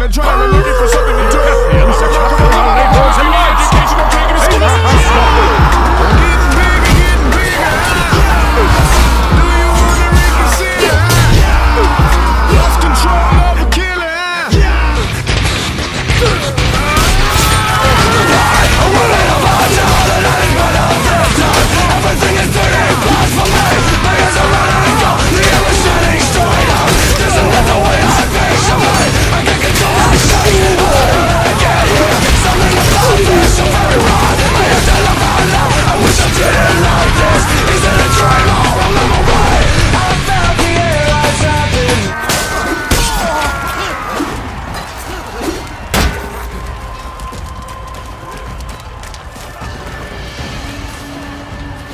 trying to trying to look at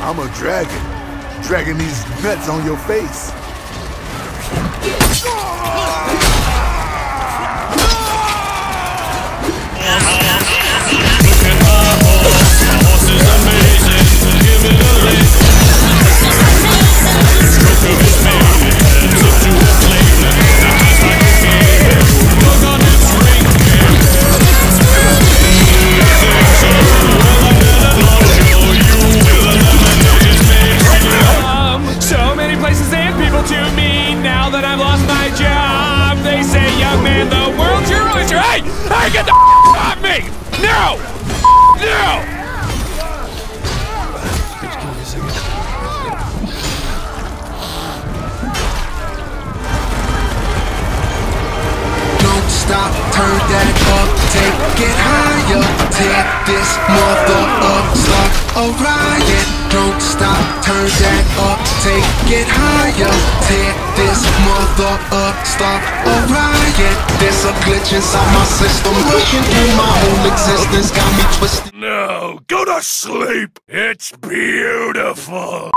I'm a dragon. Dragging these nuts on your face. To me now that I've lost my job. They say, young man, the world's your oyster. Hey, hey, get the off me! No, no. Don't stop, turn that up, take it higher. Tear this mother up, start a riot. Don't stop, turn that up, take it higher. Tear this mother up, stop a riot. There's a glitch inside my system, pushing through my whole existence, got me twisted. No, go to sleep. It's beautiful.